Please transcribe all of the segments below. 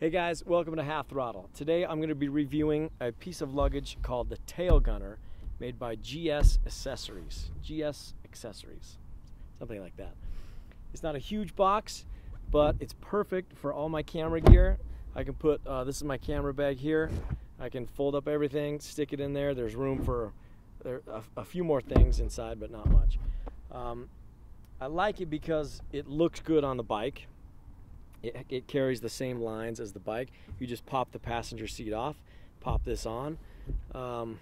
Hey guys, welcome to Half Throttle. Today I'm going to be reviewing a piece of luggage called the TailGunner made by GS Accessories. GS Accessories, something like that. It's not a huge box, but it's perfect for all my camera gear. I can put, uh, this is my camera bag here. I can fold up everything, stick it in there. There's room for a, a, few more things inside, but not much. Um, I like it because it looks good on the bike it, it carries the same lines as the bike. You just pop the passenger seat off, pop this on. Um,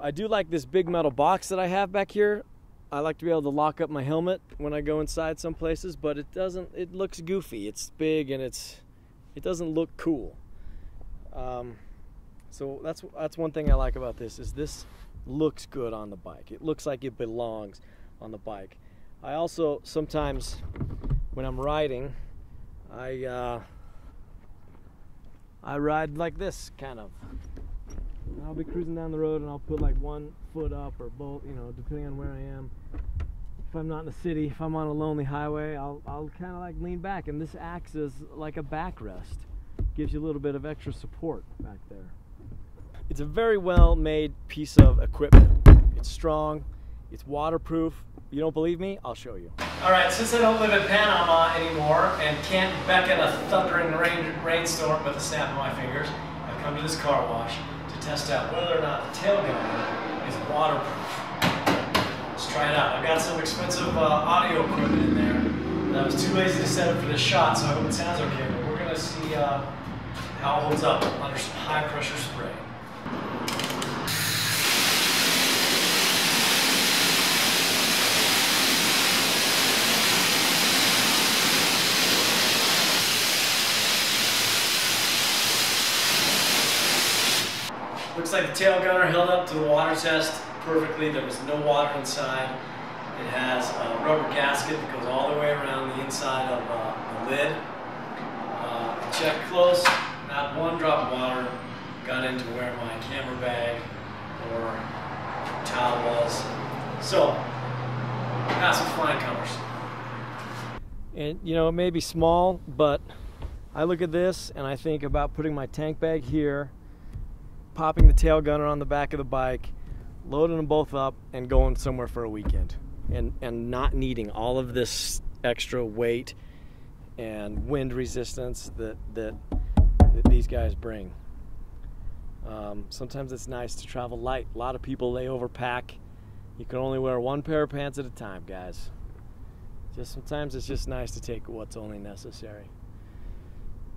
I do like this big metal box that I have back here. I like to be able to lock up my helmet when I go inside some places, but it doesn't. It looks goofy. It's big and it's it doesn't look cool. Um, so that's that's one thing I like about this is this looks good on the bike. It looks like it belongs on the bike. I also sometimes when I'm riding, I uh, I ride like this kind of. I'll be cruising down the road and I'll put like one foot up or both, you know, depending on where I am. If I'm not in the city, if I'm on a lonely highway, I'll I'll kind of like lean back, and this acts as like a backrest. Gives you a little bit of extra support back there. It's a very well made piece of equipment. It's strong, it's waterproof. You don't believe me? I'll show you. All right, since I don't live in Panama anymore and can't beckon a thundering rain, rainstorm with a snap of my fingers, I've come to this car wash to test out whether or not the TailGunner is waterproof. Let's try it out. I've got some expensive uh, audio equipment in there, I was too lazy to set up for this shot, so I hope it sounds okay, but we're gonna see uh, how it holds up under some high pressure spray. Looks like the TailGunner held up to the water test perfectly. There was no water inside. It has a rubber gasket that goes all the way around the inside of uh, the lid. Uh, check close, not one drop of water got into where my camera bag or towel was. So, pass with flying colors. And you know, it may be small, but I look at this and I think about putting my tank bag here popping the TailGunner on the back of the bike, loading them both up, and going somewhere for a weekend, and and not needing all of this extra weight and wind resistance that that, that these guys bring. Um, sometimes it's nice to travel light. A lot of people they overpack. You can only wear one pair of pants at a time, guys. Just sometimes it's just nice to take what's only necessary.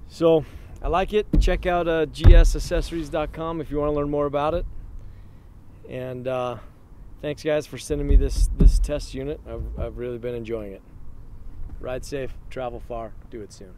So I like it. Check out uh, gsaccessories.com if you want to learn more about it. And uh, thanks, guys, for sending me this this test unit. I've, I've really been enjoying it. Ride safe, travel far, do it soon.